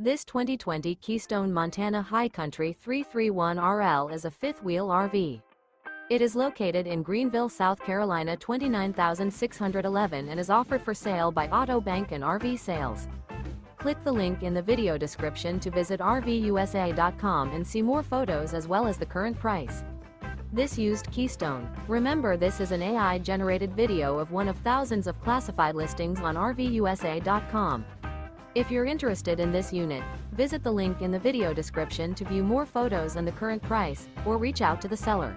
This 2020 Keystone Montana High Country 331RL is a fifth-wheel RV. It is located in Greenville, South Carolina 29611 and is offered for sale by Autobank and RV Sales. Click the link in the video description to visit RVUSA.com and see more photos as well as the current price. This used Keystone. Remember this is an AI-generated video of one of thousands of classified listings on RVUSA.com. If you're interested in this unit, visit the link in the video description to view more photos and the current price, or reach out to the seller.